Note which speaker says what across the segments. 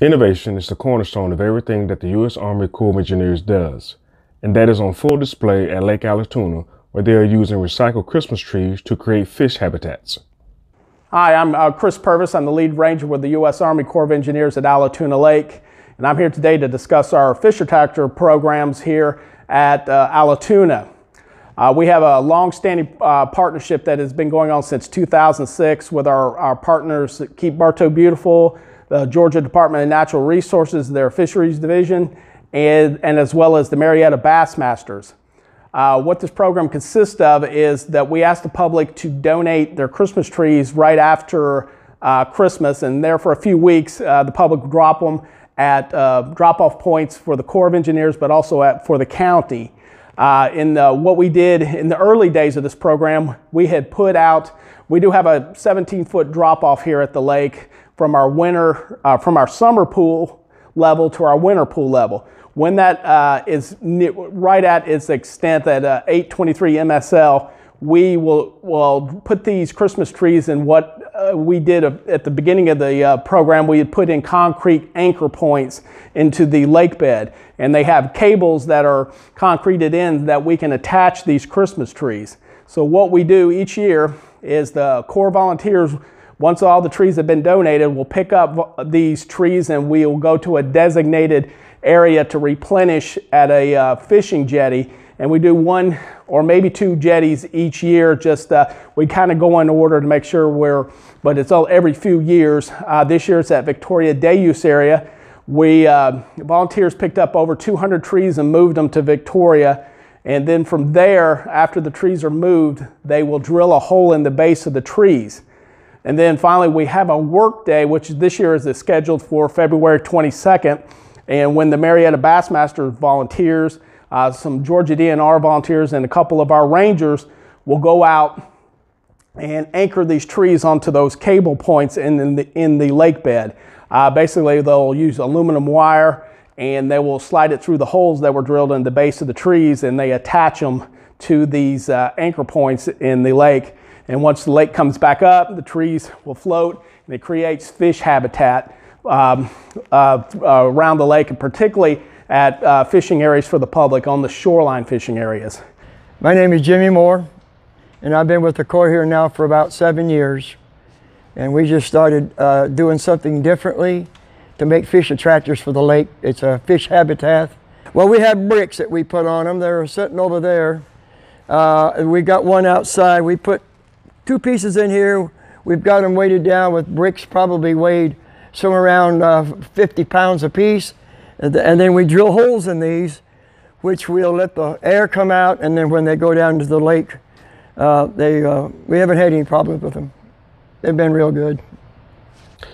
Speaker 1: Innovation is the cornerstone of everything that the U.S. Army Corps of Engineers does, and that is on full display at Lake Allatoona, where they are using recycled Christmas trees to create fish habitats.
Speaker 2: Hi, I'm uh, Chris Purvis. I'm the lead ranger with the U.S. Army Corps of Engineers at Allatoona Lake, and I'm here today to discuss our fish attractor programs here at uh, Allatoona. Uh, we have a long-standing uh, partnership that has been going on since 2006 with our, our partners that Keep Bartow Beautiful, the Georgia Department of Natural Resources, their Fisheries Division, and, and as well as the Marietta Bassmasters. Uh, what this program consists of is that we ask the public to donate their Christmas trees right after uh, Christmas, and there for a few weeks, uh, the public drop them at uh, drop-off points for the Corps of Engineers, but also at, for the county. Uh, in the, what we did in the early days of this program, we had put out, we do have a 17-foot drop-off here at the lake from our winter, uh, from our summer pool level to our winter pool level. When that uh, is right at its extent at uh, 823 MSL, we will, will put these Christmas trees in what uh, we did at the beginning of the uh, program. We had put in concrete anchor points into the lake bed, and they have cables that are concreted in that we can attach these Christmas trees. So what we do each year is the Corps volunteers once all the trees have been donated, we'll pick up these trees and we'll go to a designated area to replenish at a uh, fishing jetty. And we do one or maybe two jetties each year. Just uh, we kind of go in order to make sure we're, but it's all every few years. Uh, this year it's at Victoria Day Use area. We uh, volunteers picked up over 200 trees and moved them to Victoria. And then from there, after the trees are moved, they will drill a hole in the base of the trees. And then finally, we have a work day, which this year is scheduled for February 22nd. And when the Marietta Bassmasters volunteers, uh, some Georgia DNR volunteers, and a couple of our rangers will go out and anchor these trees onto those cable points in, in the, in the lake bed. Uh, basically, they'll use aluminum wire and they will slide it through the holes that were drilled in the base of the trees and they attach them to these uh, anchor points in the lake. And once the lake comes back up, the trees will float and it creates fish habitat um, uh, uh, around the lake and particularly at uh, fishing areas for the public on the shoreline fishing areas.
Speaker 3: My name is Jimmy Moore and I've been with the Corps here now for about seven years. And we just started uh, doing something differently to make fish attractors for the lake. It's a fish habitat. Well, we have bricks that we put on them. They're sitting over there. Uh, we got one outside. We put two pieces in here. We've got them weighted down with bricks probably weighed somewhere around uh, 50 pounds a piece. And, then we drill holes in these, which we'll let the air come out. And then when they go down to the lake, uh, they, uh, we haven't had any problems with them. They've been real good.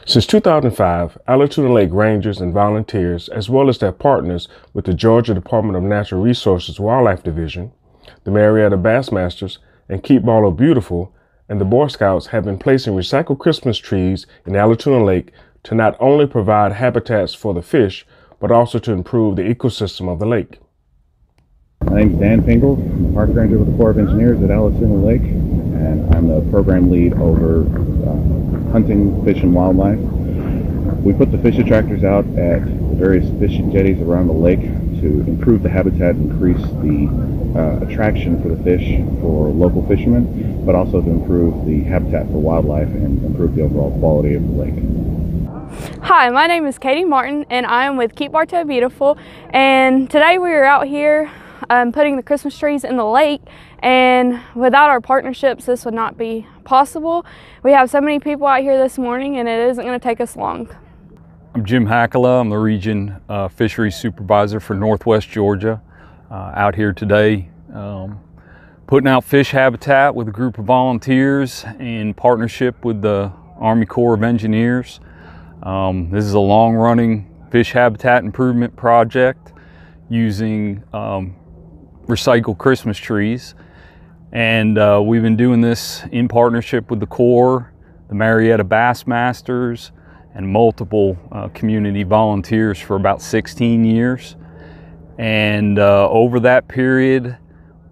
Speaker 1: Since 2005, Allatoona Lake Rangers and volunteers, as well as their partners with the Georgia Department of Natural Resources Wildlife Division, the Marietta Bassmasters, and Keep Bartow Beautiful, and the Boy Scouts have been placing recycled Christmas trees in Allatoona Lake to not only provide habitats for the fish, but also to improve the ecosystem of the lake.
Speaker 4: My name is Dan Pingle. I'm a park ranger with the Corps of Engineers at Allatoona Lake, and I'm the program lead over uh, hunting, fish, and wildlife. We put the fish attractors out at the various fishing jetties around the lake to improve the habitat, increase the uh, attraction for the fish for local fishermen, but also to improve the habitat for wildlife and improve the overall quality of the lake.
Speaker 5: Hi, my name is Katie Martin and I am with Keep Bartow Beautiful and today we are out here um, putting the Christmas trees in the lake and without our partnerships this would not be possible. We have so many people out here this morning and it isn't going to take us long.
Speaker 6: I'm Jim Hakala. I'm the region uh, fisheries supervisor for Northwest Georgia. Uh, out here today um, putting out fish habitat with a group of volunteers in partnership with the Army Corps of Engineers. Um, this is a long-running fish habitat improvement project using um, recycled Christmas trees. And uh, we've been doing this in partnership with the Corps, the Marietta Bassmasters, and multiple uh, community volunteers for about 16 years. And uh, over that period,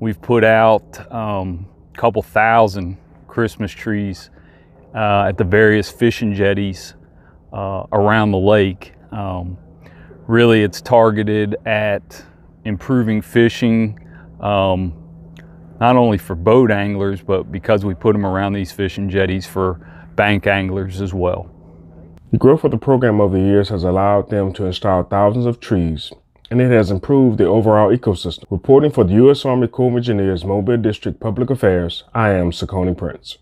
Speaker 6: we've put out um, a couple thousand Christmas trees uh, at the various fishing jetties uh, around the lake. Um, really, it's targeted at improving fishing, um, not only for boat anglers, but because we put them around these fishing jetties for bank anglers as well.
Speaker 1: The growth of the program over the years has allowed them to install thousands of trees, and it has improved the overall ecosystem. Reporting for the U.S. Army Corps of Engineers Mobile District Public Affairs, I am Sakoni Prince.